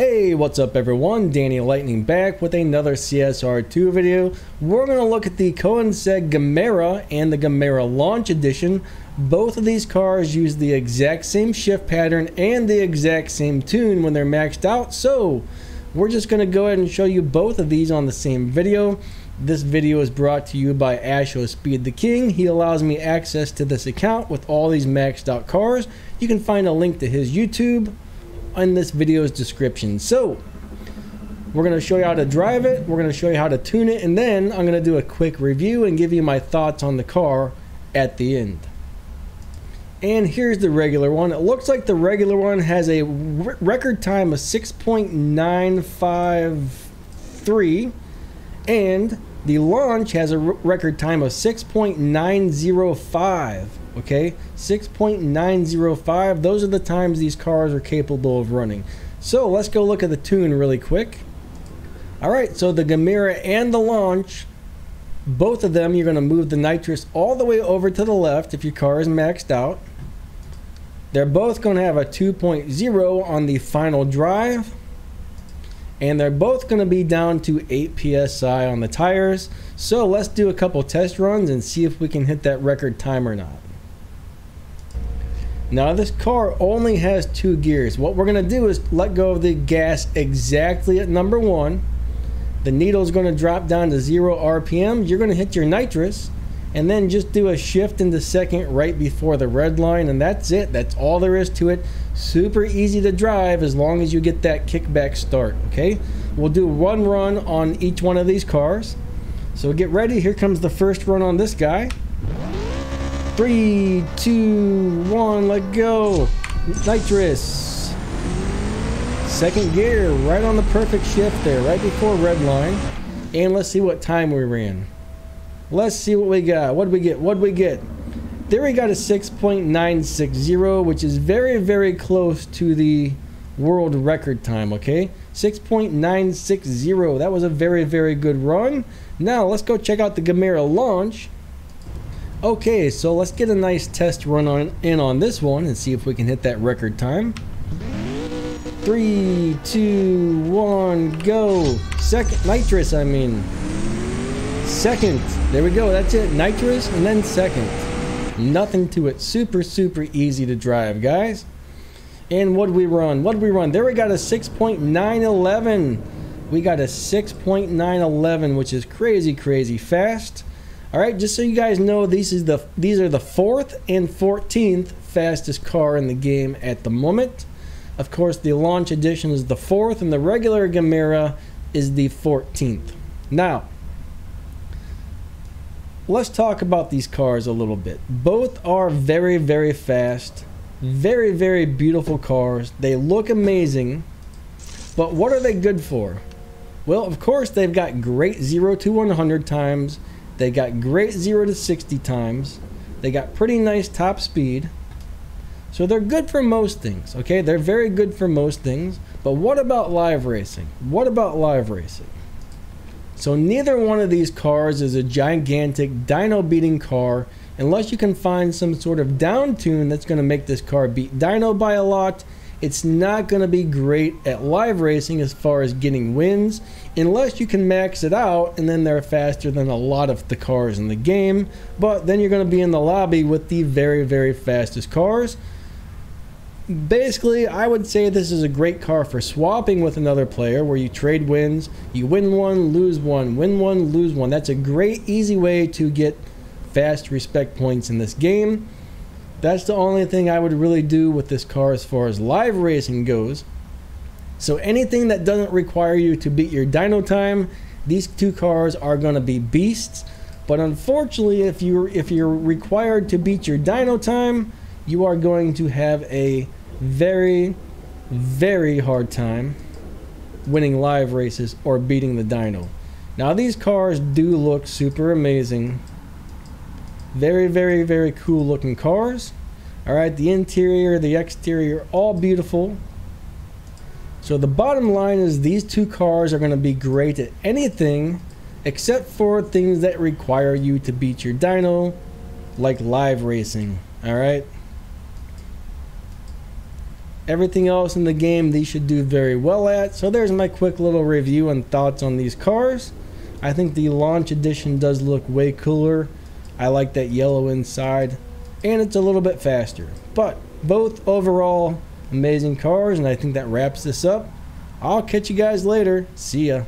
Hey, what's up everyone? Danny Lightning back with another CSR2 video. We're going to look at the Koenigsegg Gemera and the Gemera Launch Edition. Both of these cars use the exact same shift pattern and the exact same tune when they're maxed out, so we're just going to go ahead and show you both of these on the same video. This video is brought to you by Asho Speed the King. He allows me access to this account with all these maxed out cars. You can find a link to his YouTube, in this video's description. So, we're going to show you how to drive it, we're going to show you how to tune it, and then I'm going to do a quick review and give you my thoughts on the car at the end. And here's the regular one. It looks like the regular one has a record time of 6.953 and the launch has a record time of 6.905 okay? 6.905 those are the times these cars are capable of running. So let's go look at the tune really quick. All right so the Gemera and the launch both of them you're going to move the nitrous all the way over to the left if your car is maxed out. They're both going to have a 2.0 on the final drive and they're both going to be down to 8 psi on the tires so let's do a couple test runs and see if we can hit that record time or not now this car only has two gears. What we're going to do is let go of the gas exactly at number one. The needle is going to drop down to zero RPM. You're going to hit your nitrous and then just do a shift into second right before the red line and that's it. That's all there is to it. Super easy to drive as long as you get that kickback start, okay? We'll do one run on each one of these cars. So get ready. Here comes the first run on this guy. Three, two, one, let go. Nitrous. Second gear, right on the perfect shift there, right before red line. And let's see what time we ran. Let's see what we got. What did we get? What did we get? There we got a 6.960, which is very, very close to the world record time, okay? 6.960. That was a very, very good run. Now, let's go check out the Gemera launch. Okay, so let's get a nice test run on in on this one and see if we can hit that record time. Three, two, one, go. Second, nitrous, I mean. Second, there we go, that's it. Nitrous and then second. Nothing to it. Super, super easy to drive, guys. And what we run? What we run? There we got a 6.911. We got a 6.911, which is crazy, crazy fast. All right, just so you guys know, these is the these are the fourth and 14th fastest car in the game at the moment. Of course, the launch edition is the fourth, and the regular Gemera is the 14th. Now, let's talk about these cars a little bit. Both are very, very fast, very, very beautiful cars. They look amazing, but what are they good for? Well, of course, they've got great 0 to 100 times they got great 0 to 60 times. They got pretty nice top speed. So they're good for most things, okay? They're very good for most things. But what about live racing? What about live racing? So neither one of these cars is a gigantic dyno beating car unless you can find some sort of down tune that's going to make this car beat dyno by a lot. It's not going to be great at live racing as far as getting wins unless you can max it out and then they're faster than a lot of the cars in the game. But then you're going to be in the lobby with the very very fastest cars basically i would say this is a great car for swapping with another player where you trade wins you win one lose one win one lose one that's a great easy way to get fast respect points in this game that's the only thing I would really do with this car as far as live racing goes. So anything that doesn't require you to beat your dyno time, these two cars are going to be beasts. But unfortunately, if you're if you're required to beat your dyno time, you are going to have a very very hard time winning live races or beating the dyno. Now these cars do look super amazing. Very, very, very cool looking cars. All right, the interior, the exterior, all beautiful. So the bottom line is these two cars are going to be great at anything except for things that require you to beat your dyno, like live racing. All right. Everything else in the game, these should do very well at. So there's my quick little review and thoughts on these cars. I think the launch edition does look way cooler. I like that yellow inside, and it's a little bit faster. But both overall amazing cars, and I think that wraps this up. I'll catch you guys later. See ya.